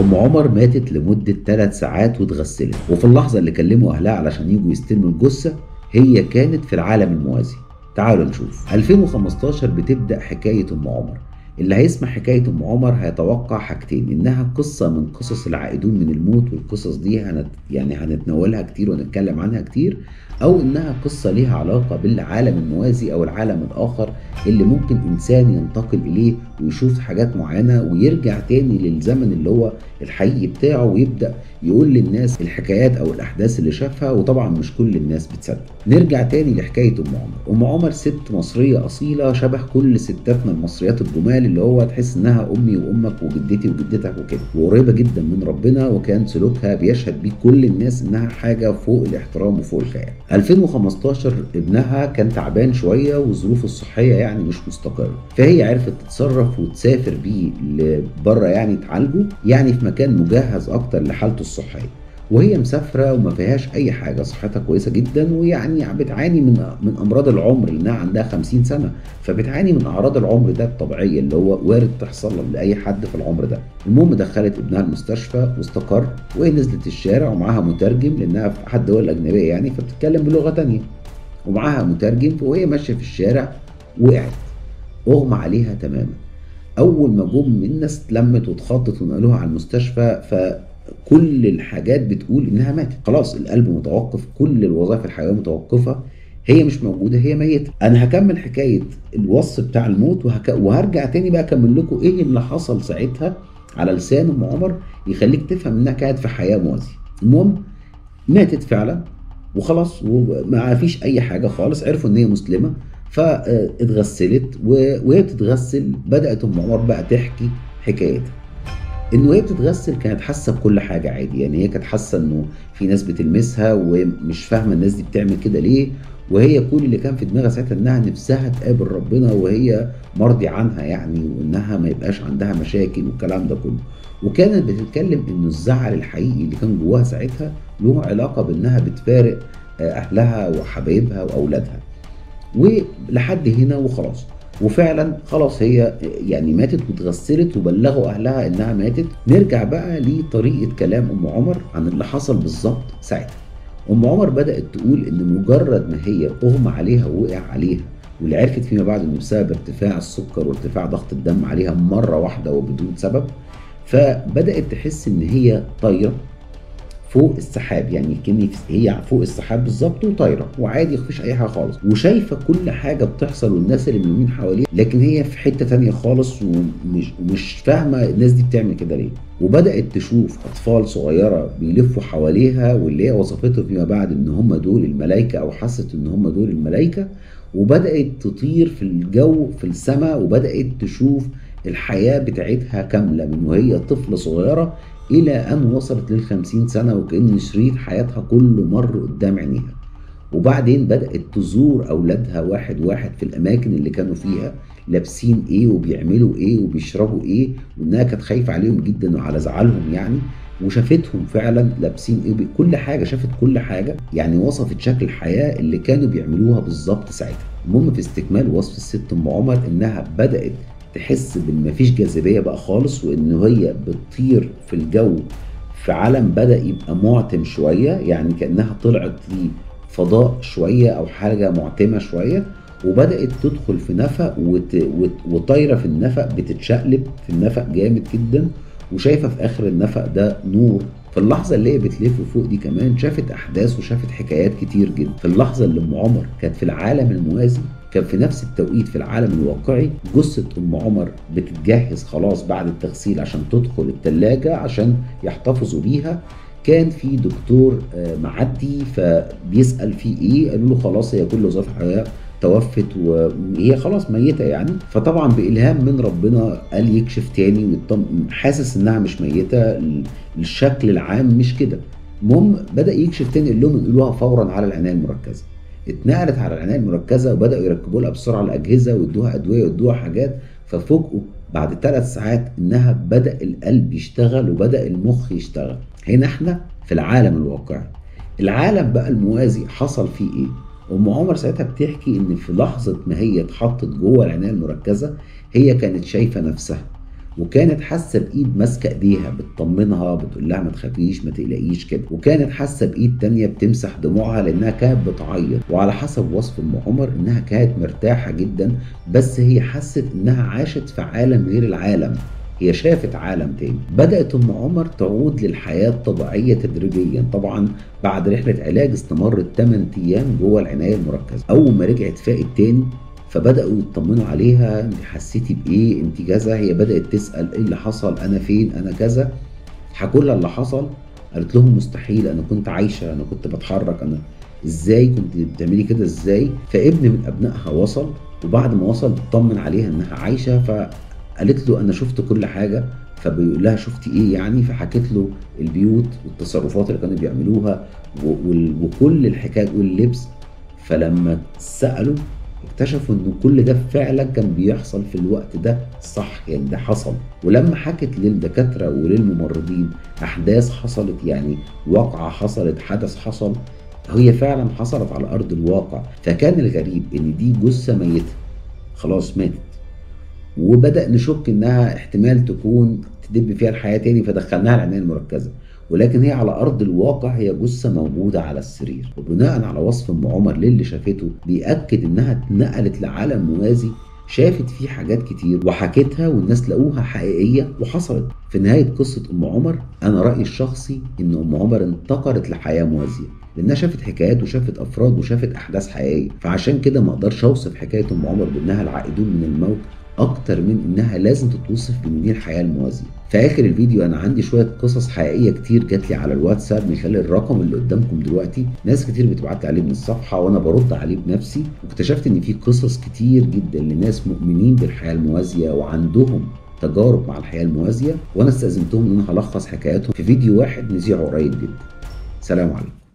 أم عمر ماتت لمدة ثلاث ساعات واتغسلت. وفي اللحظة اللي كلموا أهلها علشان يجوا يستلموا الجثة هي كانت في العالم الموازي. تعالوا نشوف. 2015 بتبدأ حكاية أم عمر. اللي هيسمع حكاية أم عمر هيتوقع حاجتين إنها قصة من قصص العائدون من الموت والقصص دي هنت يعني هنتناولها كتير ونتكلم عنها كتير. أو إنها قصة ليها علاقة بالعالم الموازي أو العالم الآخر اللي ممكن إنسان ينتقل إليه ويشوف حاجات معينة ويرجع تاني للزمن اللي هو الحقيقي بتاعه ويبدأ يقول للناس الحكايات أو الأحداث اللي شافها وطبعا مش كل الناس بتصدق. نرجع تاني لحكاية أم عمر. أم عمر ست مصرية أصيلة شبه كل ستاتنا المصريات الجمال اللي هو تحس إنها أمي وأمك وجدتي وجدتك وكده. وقريبة جدا من ربنا وكان سلوكها بيشهد بيه كل الناس إنها حاجة فوق الاحترام وفوق الخيال. 2015 ابنها كان تعبان شوية وظروفه الصحية يعني مش مستقرة. فهي عرفت تتصرف وتسافر بيه لبره يعني تعالجه يعني في مكان مجهز أكتر لحالته الصحية. وهي مسافرة وما فيهاش أي حاجة صحتها كويسة جدا ويعني بتعاني من من أمراض العمر لأنها عندها 50 سنة فبتعاني من أعراض العمر ده الطبيعية اللي هو وارد تحصل لأي حد في العمر ده. المهم دخلت ابنها المستشفى واستقر وهي نزلت الشارع ومعاها مترجم لأنها في أحد الدول الأجنبية يعني فبتتكلم بلغة تانية. ومعاها مترجم وهي ماشية في الشارع وقعت. أغمى عليها تماما. أول ما جم الناس اتلمت واتخضت ونقلوها على المستشفى ف كل الحاجات بتقول إنها ماتت. خلاص القلب متوقف كل الوظائف الحيوية متوقفة هي مش موجودة هي ميتة. أنا هكمل حكاية الوصف بتاع الموت وهك... وهرجع تاني بقى أكمل لكم إيه اللي حصل ساعتها على لسان أم عمر يخليك تفهم إنها كانت في حياة موازية. المهم ماتت فعلا وخلاص وما فيش أي حاجة خالص عرفوا إن هي مسلمة فاتغسلت وهي بتتغسل بدأت أم عمر بقى تحكي حكايتها. إنه هي بتتغسل كانت حاسة بكل حاجة عادي. يعني هي كانت حاسة إنه في ناس بتلمسها ومش فاهمة الناس دي بتعمل كده ليه. وهي كل اللي كان في دماغها ساعتها إنها نفسها تقابل ربنا وهي مرضي عنها يعني وإنها ما يبقاش عندها مشاكل والكلام ده كله. وكانت بتتكلم إنه الزعل الحقيقي اللي كان جواها ساعتها له علاقة بإنها بتفارق أهلها وحبايبها وأولادها. ولحد هنا وخلاص. وفعلا خلاص هي يعني ماتت واتغسلت وبلغوا أهلها إنها ماتت. نرجع بقى لطريقة كلام أم عمر عن اللي حصل بالظبط ساعتها. أم عمر بدأت تقول إن مجرد ما هي أغمى عليها ووقع عليها واللي عرفت فيما بعد إنه بسبب ارتفاع السكر وارتفاع ضغط الدم عليها مرة واحدة وبدون سبب فبدأت تحس إن هي طايرة. فوق السحاب يعني كأن هي فوق السحاب بالظبط وطايرة وعادي مفيش أي حاجة خالص. وشايفة كل حاجة بتحصل والناس اللي موجودين حواليها لكن هي في حتة تانية خالص ومش ومش فاهمة الناس دي بتعمل كده ليه. وبدأت تشوف أطفال صغيرة بيلفوا حواليها واللي هي وصفته فيما بعد إن هم دول الملائكه أو حست إن هم دول الملائكه وبدأت تطير في الجو في السماء وبدأت تشوف الحياة بتاعتها كاملة من وهي طفلة صغيرة إلى أن وصلت للخمسين سنة وكأن شريط حياتها كله مر قدام عينيها. وبعدين بدأت تزور أولادها واحد واحد في الأماكن اللي كانوا فيها لابسين إيه وبيعملوا إيه وبيشربوا إيه وإنها كانت خايفة عليهم جدا وعلى زعلهم يعني. وشافتهم فعلا لابسين إيه كل حاجة شافت كل حاجة. يعني وصفت شكل الحياة اللي كانوا بيعملوها بالظبط ساعتها. المهم في استكمال وصف الست أم عمر إنها بدأت تحس بإن مفيش جاذبية بقى خالص وإن هي بتطير في الجو في عالم بدأ يبقى معتم شوية يعني كأنها طلعت في فضاء شوية أو حاجة معتمة شوية وبدأت تدخل في نفق وت... وت... وطايرة في النفق بتتشقلب في النفق جامد جدا وشايفة في آخر النفق ده نور. في اللحظة اللي هي بتلف فوق دي كمان شافت أحداث وشافت حكايات كتير جدا. في اللحظة اللي أم عمر كانت في العالم الموازي كان في نفس التوقيت في العالم الواقعي جثة أم عمر بتتجهز خلاص بعد التغسيل عشان تدخل التلاجة عشان يحتفظوا بيها. كان في دكتور معدي فبيسأل فيه إيه قالوا له خلاص هي كل وظائف الحياة توفت وهي خلاص ميتة يعني. فطبعا بإلهام من ربنا قال يكشف تاني ويطمن حاسس إنها مش ميتة. الشكل العام مش كده. المهم بدأ يكشف تاني قال لهم ينقلوها فورا على العناية المركزة. اتنقلت على العناية المركزة وبدأوا يركبوا لها بسرعة الأجهزة ويدوها أدوية ويدوها حاجات ففوجئوا بعد ثلاث ساعات إنها بدأ القلب يشتغل وبدأ المخ يشتغل. هنا إحنا في العالم الواقعي. العالم بقى الموازي حصل فيه إيه؟ أم عمر ساعتها بتحكي إن في لحظة ما هي اتحطت جوه العناية المركزة هي كانت شايفة نفسها. وكانت حاسة بإيد ماسكة إيديها بتطمنها بتقول لها ما تخافيش ما تقلقيش كده. وكانت حاسة بإيد تانية بتمسح دموعها لأنها كانت بتعيط. وعلى حسب وصف أم عمر إنها كانت مرتاحة جدا بس هي حست إنها عاشت في عالم غير العالم. هي شافت عالم تاني. بدأت أم عمر تعود للحياة الطبيعية تدريجيا. طبعا بعد رحلة علاج استمرت 8 أيام جوه العناية المركزة. أول ما رجعت فاقت تاني فبدأوا يطمنوا عليها انت حسيتي بإيه؟ انت كذا هي بدأت تسأل إيه اللي حصل؟ أنا فين؟ أنا كذا حكوا لها اللي حصل. قالت لهم مستحيل أنا كنت عايشة أنا كنت بتحرك أنا إزاي؟ كنت بتعملي كده إزاي؟ فابن من أبنائها وصل وبعد ما وصل اطمن عليها إنها عايشة فقالت له أنا شفت كل حاجة. فبيقول لها شفتي إيه يعني؟ فحكت له البيوت والتصرفات اللي كانوا بيعملوها وكل الحكاية واللبس. فلما سألوا اكتشفوا إن كل ده فعلا كان بيحصل في الوقت ده. صح يعني ده حصل. ولما حكت للدكاترة وللممرضين أحداث حصلت يعني واقعة حصلت حدث حصل هي فعلا حصلت على أرض الواقع. فكان الغريب إن دي جثة ميتة. خلاص ماتت. وبدأ نشك إنها احتمال تكون تدب فيها الحياة تاني فدخلناها العناية المركزة. ولكن هي على أرض الواقع هي جثة موجودة على السرير. وبناء على وصف ام عمر للي شافته بيأكد إنها اتنقلت لعالم موازي شافت فيه حاجات كتير وحكتها والناس لقوها حقيقية وحصلت. في نهاية قصة أم عمر أنا رأيي الشخصي إن أم عمر انتقلت لحياة موازية لأنها شافت حكايات وشافت أفراد وشافت أحداث حقيقية. فعشان كده ما أقدرش أوصف حكاية أم عمر بأنها العائدون من الموت. أكتر من إنها لازم تتوصف بان دي الحياة الموازيه في آخر الفيديو أنا عندي شوية قصص حقيقية كتير جات لي على الواتساب من خلال الرقم اللي قدامكم دلوقتي. ناس كتير بتبعت لي عليه من الصفحة وأنا برد عليه بنفسي. واكتشفت إن في قصص كتير جدا لناس مؤمنين بالحياة الموازية وعندهم تجارب مع الحياة الموازية وأنا استأذنتهم إن أنا هلخص حكاياتهم في فيديو واحد نذيعه قريب جدا. سلام عليكم.